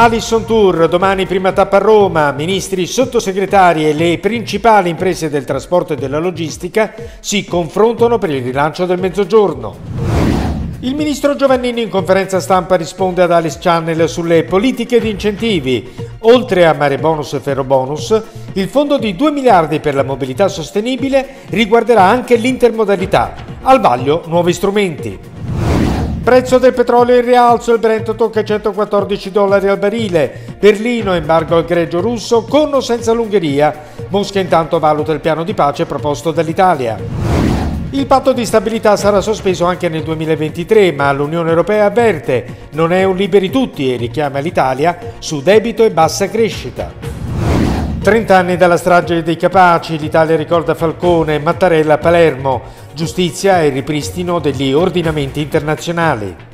Alison Tour, domani prima tappa a Roma, ministri, sottosegretari e le principali imprese del trasporto e della logistica si confrontano per il rilancio del mezzogiorno. Il ministro Giovannini in conferenza stampa risponde ad Alice Channel sulle politiche di incentivi. Oltre a Mare Bonus e Ferro Bonus, il fondo di 2 miliardi per la mobilità sostenibile riguarderà anche l'intermodalità. Al vaglio nuovi strumenti. Prezzo del petrolio in rialzo, il Brent tocca 114 dollari al barile. Berlino, embargo al greggio russo, con o senza l'Ungheria. Mosca intanto valuta il piano di pace proposto dall'Italia. Il patto di stabilità sarà sospeso anche nel 2023, ma l'Unione Europea avverte non è un liberi tutti e richiama l'Italia su debito e bassa crescita. 30 anni dalla strage dei Capaci, l'Italia ricorda Falcone, Mattarella, Palermo giustizia e ripristino degli ordinamenti internazionali.